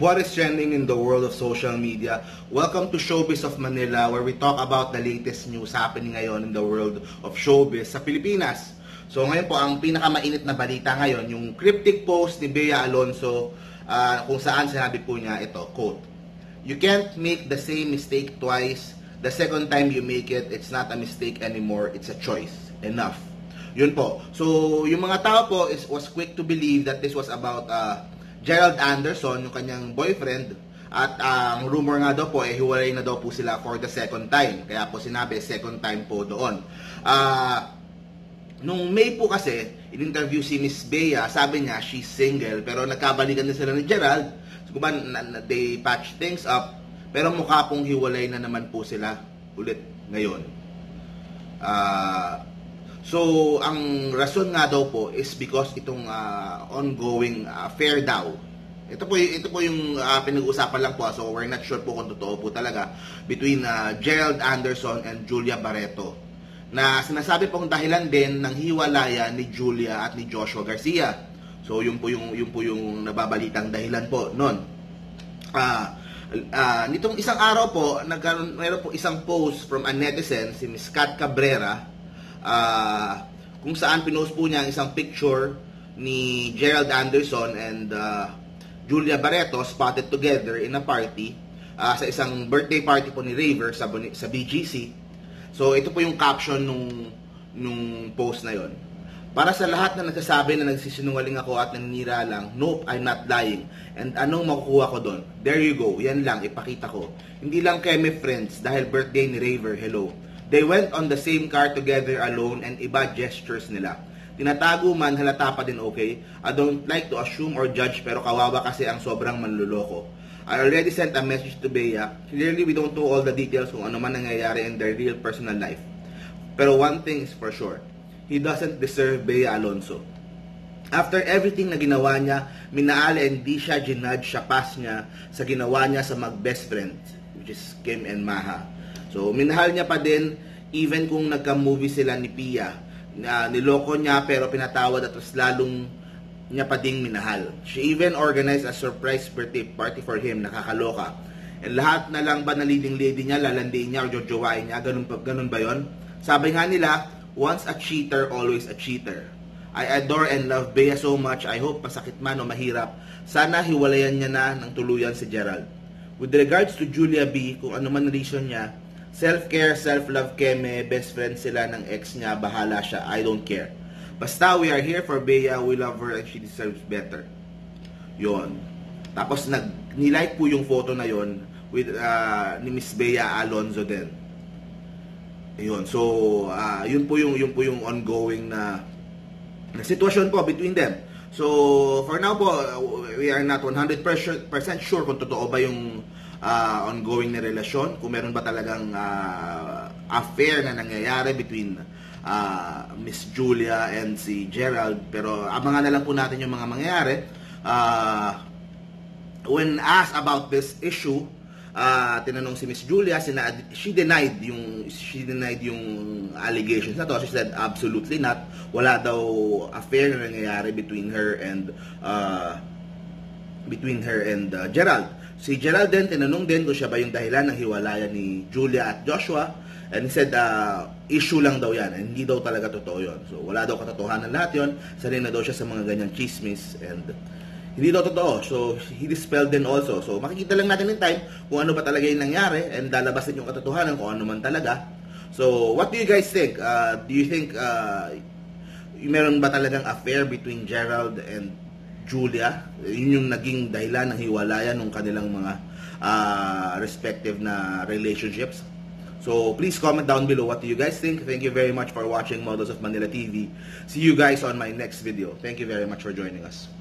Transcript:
What is trending in the world of social media? Welcome to Showbiz of Manila where we talk about the latest news happening ngayon in the world of showbiz sa Pilipinas. So ngayon po, ang pinakamainit na balita ngayon, yung cryptic post ni Bea Alonso uh, kung saan sinabi po niya ito, quote, You can't make the same mistake twice. The second time you make it, it's not a mistake anymore, it's a choice. Enough. Yun po. So, yung mga tao po is, was quick to believe that this was about uh, Gerald Anderson, yung kanyang boyfriend, at ang uh, rumor nga daw po, eh, hiwalay na daw po sila for the second time. Kaya po sinabi, second time po doon. Uh, nung May po kasi, in-interview si Miss Bea, sabi niya, she's single, pero nagkabalikan din sila ni Gerald. So, kung they patch things up, pero mukha pong hiwalay na naman po sila ulit ngayon. Uh, So, ang rason nga daw po is because itong uh, ongoing affair daw. Ito po, ito po yung uh, pinag-uusapan lang po. So, we're not sure po kung totoo po talaga between uh, Gerald Anderson and Julia Barreto. Na sinasabi pong dahilan din ng hiwalayan ni Julia at ni Joshua Garcia. So, yun po yung, yun po yung nababalitang dahilan po noon. Uh, uh, nitong isang araw po, nagkaroon, mayroon po isang post from a netizen, si Miss Kat Cabrera, uh, kung saan pinost po niya ang isang picture ni Gerald Anderson and uh, Julia Barreto spotted together in a party uh, sa isang birthday party po ni Raver sa, sa BGC. So ito po yung caption nung nung post na yon. Para sa lahat na nagsasabi na nagsisinungaling ako at naninira lang, nope, I'm not lying. And anong makukuha ko doon? There you go, yan lang, ipakita ko. Hindi lang my friends, dahil birthday ni Raver, hello. They went on the same car together alone and iba gestures nila. Tinatago man, halata pa din okay. I don't like to assume or judge pero kawawa kasi ang sobrang manluloko. I already sent a message to Bea. Clearly, we don't know all the details kung ano man nangyayari in their real personal life. Pero one thing is for sure, he doesn't deserve Bea Alonso. After everything na ginawa niya, minaali and di siya ginudge siya pass niya sa ginawa niya sa mag-best friends, which is Kim and Maha. So, minahal niya pa din even kung nagka-movie sila ni Pia. Na niloko niya pero pinatawad at mas lalong niya pa ding minahal. She even organized a surprise birthday party for him, nakakaloka. And lahat na lang ba na leading lady niya, lalandiin niya o jojowain niya, ganun, ganun ba yon? Sabi nga nila, once a cheater, always a cheater. I adore and love Bea so much. I hope masakit man o mahirap. Sana hiwalayan niya na ng tuluyan si Gerald. With regards to Julia B, kung ano man reason niya, Self-care, self-love keme, best friend sila ng ex niya, bahala siya, I don't care. Basta we are here for Bea, we love her and she deserves better. Yon. Tapos nag nilike po yung photo na yon with uh, ni Miss Bea Alonzo din. Yun. So, uh, yun po yung yun po yung ongoing na na sitwasyon po between them. So, for now po, we are not 100% sure kung totoo ba yung uh, ongoing na relasyon, kung meron ba talagang uh, affair na nangyayari between uh, Miss Julia and si Gerald. Pero abangan na lang po natin yung mga mangyayari. Uh, when asked about this issue, uh, tinanong si Miss Julia, sina, she denied yung she denied yung allegations na to. She said absolutely not. Wala daw affair na nangyayari between her and uh, between her and uh, Gerald. Si Gerald din, tinanong din kung siya ba yung dahilan ng hiwalayan ni Julia at Joshua. And he said, uh, issue lang daw yan. And hindi daw talaga totoo yon. So, wala daw katotohanan lahat yon. Sanay na daw siya sa mga ganyang chismis. And hindi daw totoo. So, he dispelled din also. So, makikita lang natin in time kung ano ba talaga yung nangyari. And lalabas din yung katotohanan kung ano man talaga. So, what do you guys think? Uh, do you think uh, meron ba talagang affair between Gerald and Julia. Yun yung naging dahilan ng hiwalayan ng kanilang mga uh, respective na relationships. So please comment down below what do you guys think. Thank you very much for watching Models of Manila TV. See you guys on my next video. Thank you very much for joining us.